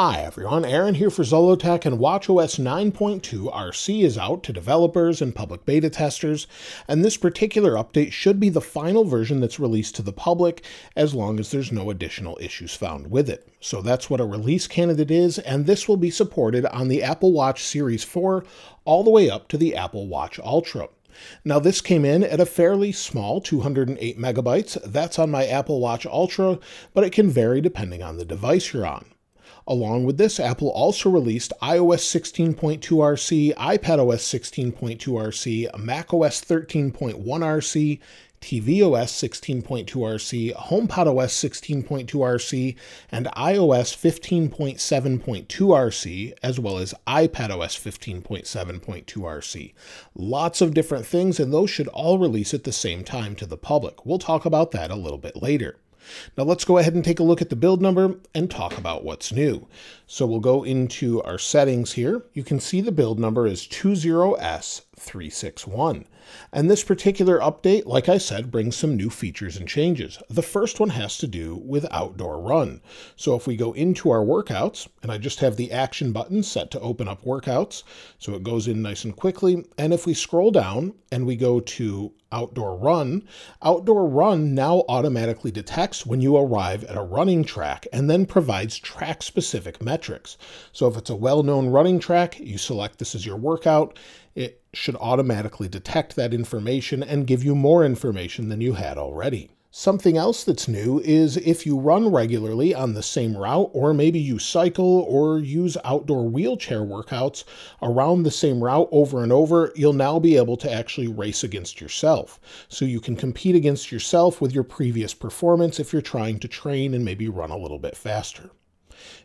Hi everyone, Aaron here for Zollotech and WatchOS 9.2 RC is out to developers and public beta testers, and this particular update should be the final version that's released to the public as long as there's no additional issues found with it. So that's what a release candidate is, and this will be supported on the Apple Watch Series 4 all the way up to the Apple Watch Ultra. Now this came in at a fairly small 208 megabytes. That's on my Apple Watch Ultra, but it can vary depending on the device you're on. Along with this, Apple also released iOS 16.2 RC, iPadOS 16.2 RC, macOS 13.1 RC, tvOS 16.2 RC, HomePodOS 16.2 RC, and iOS 15.7.2 RC, as well as iPadOS 15.7.2 RC. Lots of different things, and those should all release at the same time to the public. We'll talk about that a little bit later. Now let's go ahead and take a look at the build number and talk about what's new. So we'll go into our settings here. You can see the build number is 20S361. And this particular update, like I said, brings some new features and changes. The first one has to do with outdoor run. So if we go into our workouts, and I just have the action button set to open up workouts, so it goes in nice and quickly. And if we scroll down and we go to outdoor run, outdoor run now automatically detects when you arrive at a running track and then provides track specific metrics. So if it's a well-known running track, you select this as your workout, it should automatically detect that information and give you more information than you had already. Something else that's new is if you run regularly on the same route, or maybe you cycle or use outdoor wheelchair workouts around the same route over and over, you'll now be able to actually race against yourself. So you can compete against yourself with your previous performance if you're trying to train and maybe run a little bit faster.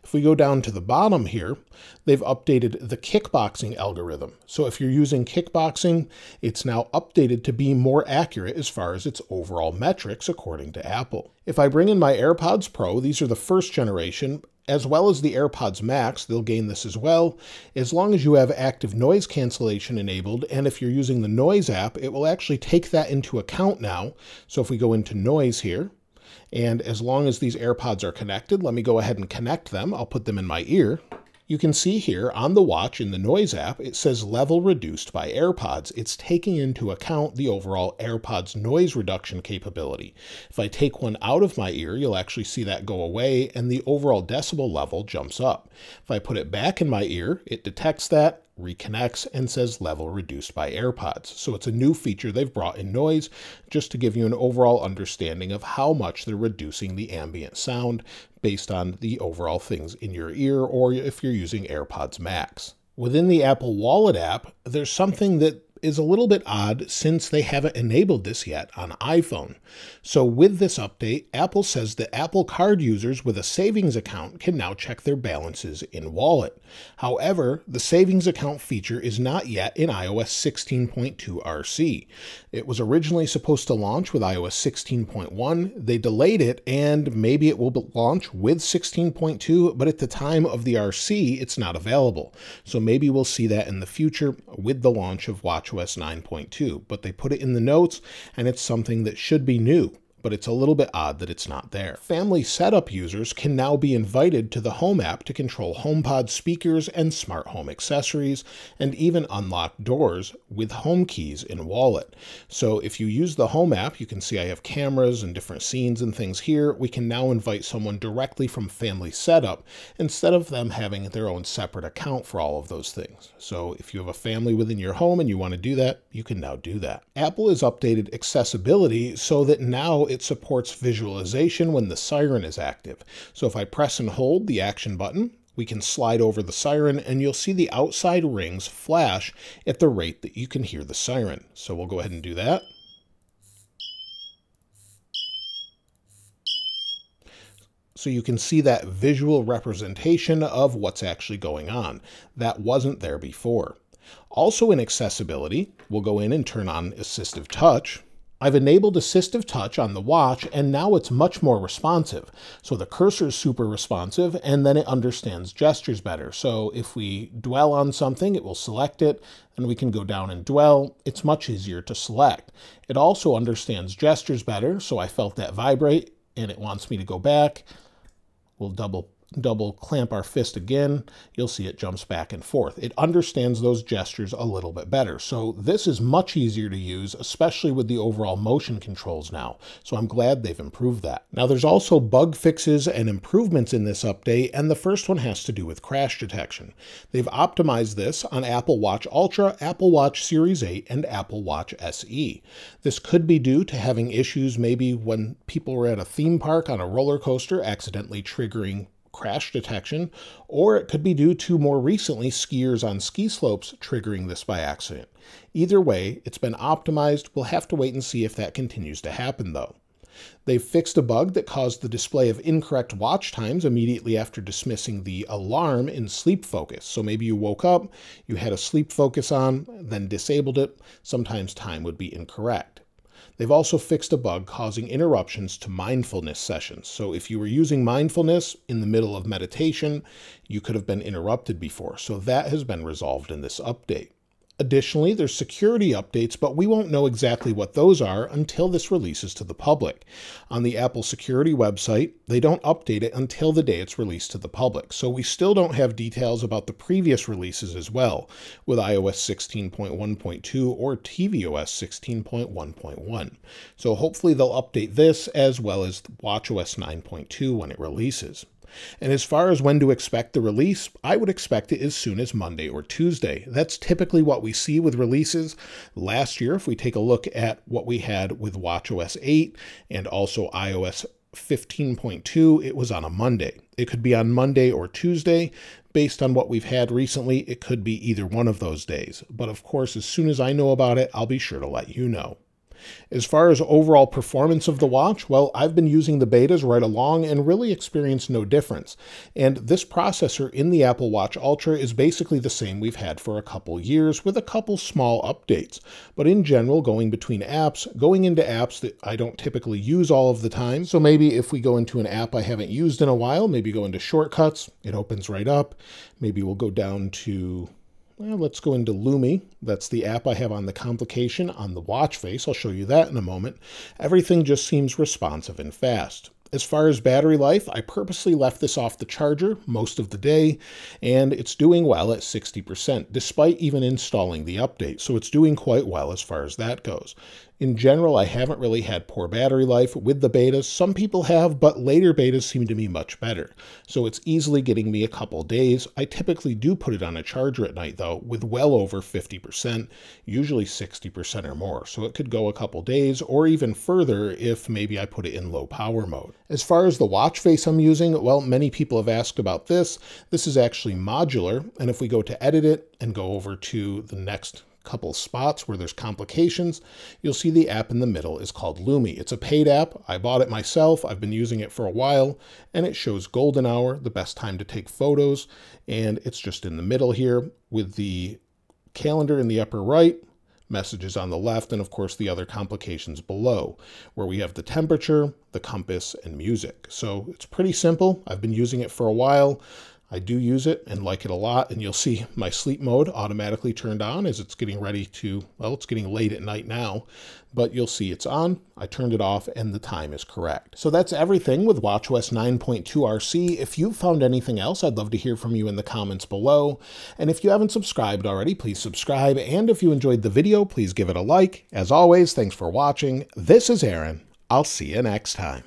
If we go down to the bottom here, they've updated the kickboxing algorithm. So if you're using kickboxing, it's now updated to be more accurate as far as its overall metrics according to Apple. If I bring in my AirPods Pro, these are the first generation, as well as the AirPods Max, they'll gain this as well, as long as you have active noise cancellation enabled, and if you're using the Noise app, it will actually take that into account now. So if we go into Noise here, and as long as these AirPods are connected, let me go ahead and connect them. I'll put them in my ear. You can see here on the watch in the Noise app, it says level reduced by AirPods. It's taking into account the overall AirPods noise reduction capability. If I take one out of my ear, you'll actually see that go away and the overall decibel level jumps up. If I put it back in my ear, it detects that, reconnects, and says level reduced by AirPods. So it's a new feature they've brought in noise just to give you an overall understanding of how much they're reducing the ambient sound based on the overall things in your ear or if you're using AirPods Max. Within the Apple Wallet app, there's something that is a little bit odd since they haven't enabled this yet on iPhone. So with this update, Apple says that Apple Card users with a savings account can now check their balances in Wallet. However, the savings account feature is not yet in iOS 16.2 RC. It was originally supposed to launch with iOS 16.1. They delayed it and maybe it will launch with 16.2, but at the time of the RC, it's not available. So maybe we'll see that in the future with the launch of Watch WatchOS 9.2, but they put it in the notes and it's something that should be new but it's a little bit odd that it's not there. Family setup users can now be invited to the Home app to control HomePod speakers and smart home accessories, and even unlock doors with home keys in Wallet. So if you use the Home app, you can see I have cameras and different scenes and things here. We can now invite someone directly from Family Setup instead of them having their own separate account for all of those things. So if you have a family within your home and you want to do that, you can now do that. Apple has updated accessibility so that now it supports visualization when the siren is active. So if I press and hold the action button, we can slide over the siren and you'll see the outside rings flash at the rate that you can hear the siren. So we'll go ahead and do that. So you can see that visual representation of what's actually going on. That wasn't there before. Also in accessibility, we'll go in and turn on assistive touch. I've enabled assistive touch on the watch and now it's much more responsive. So the cursor is super responsive and then it understands gestures better. So if we dwell on something, it will select it and we can go down and dwell. It's much easier to select. It also understands gestures better. So I felt that vibrate and it wants me to go back. We'll double double clamp our fist again, you'll see it jumps back and forth. It understands those gestures a little bit better. So this is much easier to use, especially with the overall motion controls now. So I'm glad they've improved that. Now there's also bug fixes and improvements in this update, and the first one has to do with crash detection. They've optimized this on Apple Watch Ultra, Apple Watch Series 8, and Apple Watch SE. This could be due to having issues maybe when people were at a theme park on a roller coaster accidentally triggering crash detection, or it could be due to more recently skiers on ski slopes triggering this by accident. Either way, it's been optimized. We'll have to wait and see if that continues to happen though. They've fixed a bug that caused the display of incorrect watch times immediately after dismissing the alarm in sleep focus. So maybe you woke up, you had a sleep focus on, then disabled it. Sometimes time would be incorrect. They've also fixed a bug causing interruptions to mindfulness sessions. So if you were using mindfulness in the middle of meditation, you could have been interrupted before. So that has been resolved in this update. Additionally, there's security updates, but we won't know exactly what those are until this releases to the public. On the Apple security website, they don't update it until the day it's released to the public. So we still don't have details about the previous releases as well, with iOS 16.1.2 or tvOS 16.1.1. So hopefully they'll update this as well as watchOS 9.2 when it releases. And as far as when to expect the release, I would expect it as soon as Monday or Tuesday. That's typically what we see with releases. Last year, if we take a look at what we had with WatchOS 8 and also iOS 15.2, it was on a Monday. It could be on Monday or Tuesday. Based on what we've had recently, it could be either one of those days. But of course, as soon as I know about it, I'll be sure to let you know. As far as overall performance of the watch, well, I've been using the betas right along and really experienced no difference. And this processor in the Apple Watch Ultra is basically the same we've had for a couple years with a couple small updates. But in general, going between apps, going into apps that I don't typically use all of the time. So maybe if we go into an app I haven't used in a while, maybe go into shortcuts, it opens right up. Maybe we'll go down to well, let's go into Lumy. That's the app I have on the complication on the watch face. I'll show you that in a moment. Everything just seems responsive and fast. As far as battery life, I purposely left this off the charger most of the day, and it's doing well at 60%, despite even installing the update. So it's doing quite well as far as that goes. In general, I haven't really had poor battery life with the betas. Some people have, but later betas seem to be much better. So it's easily getting me a couple days. I typically do put it on a charger at night though, with well over 50%, usually 60% or more. So it could go a couple days or even further if maybe I put it in low power mode. As far as the watch face I'm using, well, many people have asked about this. This is actually modular. And if we go to edit it and go over to the next couple spots where there's complications, you'll see the app in the middle is called Lumy. It's a paid app. I bought it myself. I've been using it for a while, and it shows golden hour, the best time to take photos, and it's just in the middle here with the calendar in the upper right, messages on the left, and of course the other complications below, where we have the temperature, the compass, and music. So it's pretty simple. I've been using it for a while. I do use it and like it a lot, and you'll see my sleep mode automatically turned on as it's getting ready to, well, it's getting late at night now, but you'll see it's on. I turned it off and the time is correct. So that's everything with WatchOS 9.2 RC. If you've found anything else, I'd love to hear from you in the comments below. And if you haven't subscribed already, please subscribe. And if you enjoyed the video, please give it a like. As always, thanks for watching. This is Aaron. I'll see you next time.